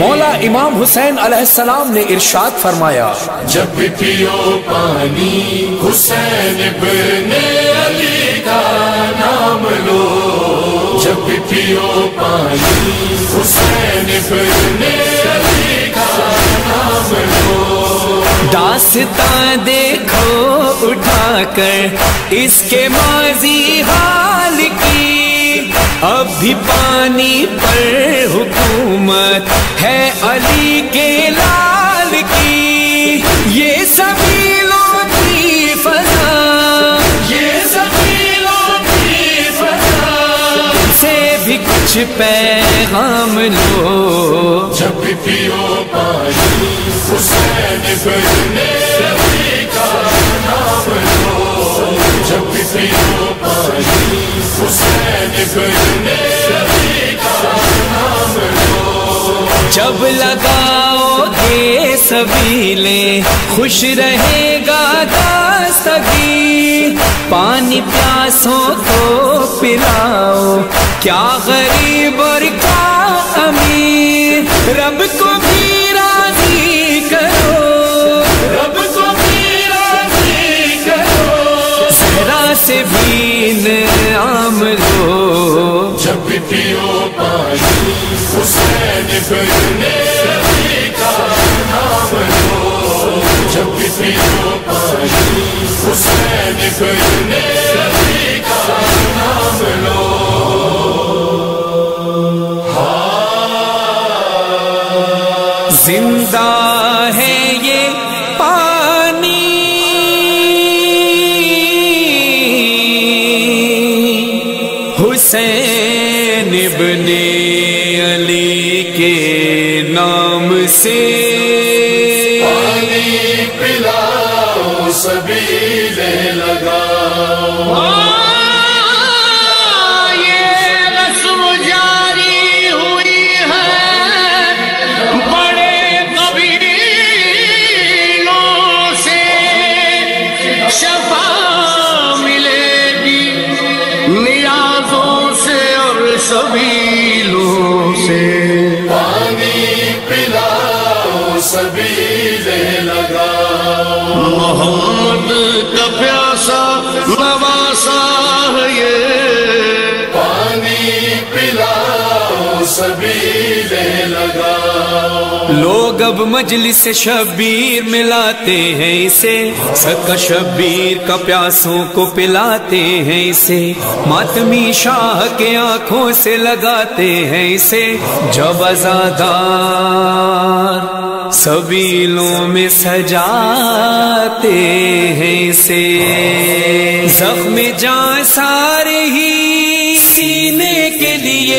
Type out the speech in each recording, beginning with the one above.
मौला इमाम हुसैन अलैहिस्सलाम ने इरशाद फरमाया जब भी पियो पानी हुसैन इब्ने अली का नाम लो जब भी पियो पानी हुसैन इब्ने अली का नाम लो दासता देखो उठाकर इसके माजी हाल की। अब भी पानी पर हुकूमत है अली के लाल की। ये सभी की फजा। ये सबीलों की फजा। से भी कुछ पैगाम लो। जब भी पियो लगाओगे सबीले खुश रहेगा दास्तगी पानी प्यासों को पिलाओ, क्या गरीब और क्या रब को भी राज़ी करो। रब को भी राज़ी करो। जरा से भी नाम लो। जब भी पियो पानी हुसैन इब्ने का नाम लो। जब भी पियो पानी हुसैन ज़िंदा है ये पानी। हुसैन इब्ने अली के नाम से। पानी पिलाओ सबीले सभी सबीले लगाओ। लोग अब मजलिस शबीर मिलाते हैं इसे। सदका शबीर का प्यासों को पिलाते हैं इसे। मातमी शाह के आँखों से लगाते हैं इसे। जब आजादार सबीलों में सजाते हैं इसे। जख्म जान सारे ही सीने के लिए।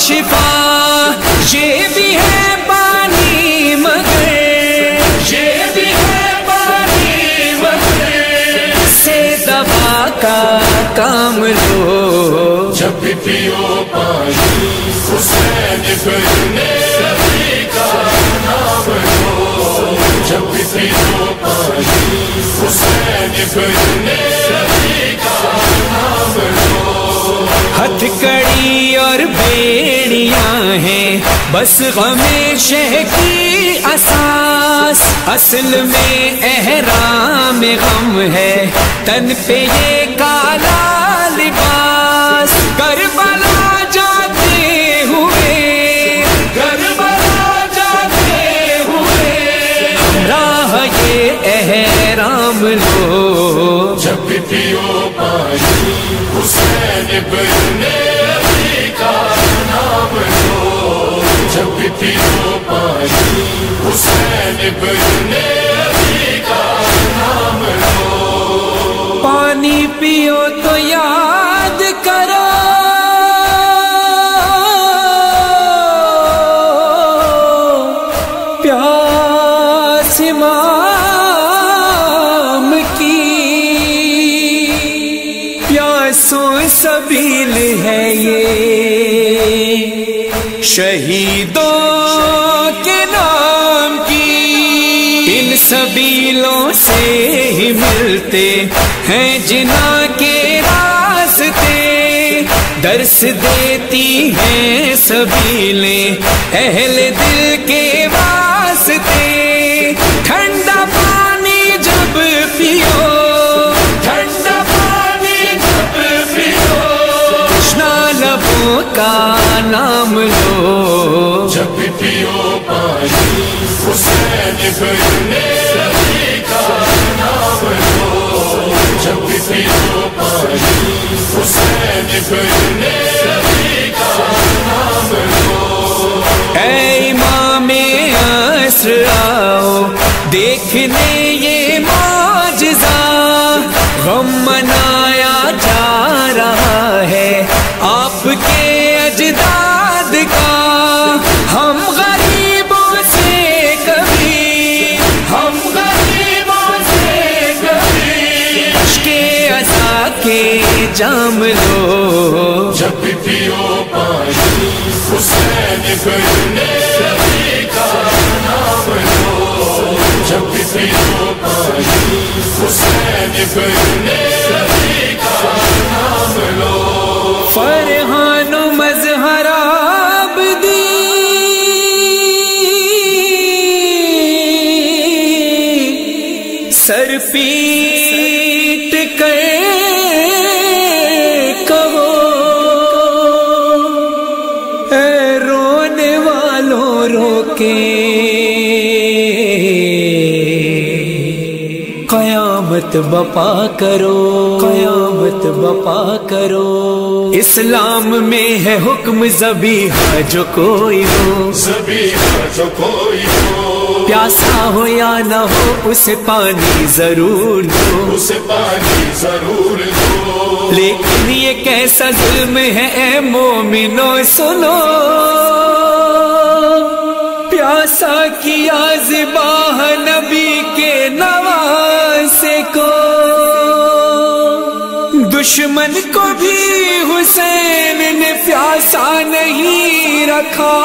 शिफा ये भी है पानी मगर। ये भी है पानी मगर। से दवा का काम लो। जब भी पियो पानी का नाम लो। जब भी पियो पानी हुसैन बस गमे शह की असास, असल में एहराम गम है। तन पे ये काला लिबास, करबला जाते हुए। करबला जाते हुए। राह ये एहराम लो जब पियो पानी, हुसैन बने पानी पानी पियो तो याद सबील है ये। शहीदों के नाम की इन सबीलों से ही मिलते हैं जिना के रास्ते। दर्श देती हैं सबीलें अहले दिल के वास्ते का नाम लो। जब पियो पानी का नाम लो जब पियो पानी का नाम लो ऐ आओ, देखने अजदाद का। हम गरीबों से कभी हम गरीबों से कभी के असा के जाम लो। जब भी पियो पानी हुसैन इब्ने अली का नाम लो। जब भी पियो पानी हुसैन इब्ने अली का नाम लो। फरहान पीट कर कहो रोने वालों, रोके। कयामत बपा करो, कयामत बपा करो। इस्लाम में है हुक्म जबीहा जो कोई हो। सभी जो कोई हो। प्यासा हो या न हो उसे पानी ज़रूर दो। उसे पानी ज़रूर दो। लेकिन ये कैसा जुल्म है ए मोमिनो सुनो। प्यासा किया जिबाह नबी के नवासे को। दुश्मन को भी हुसैन ने प्यासा नहीं रखा।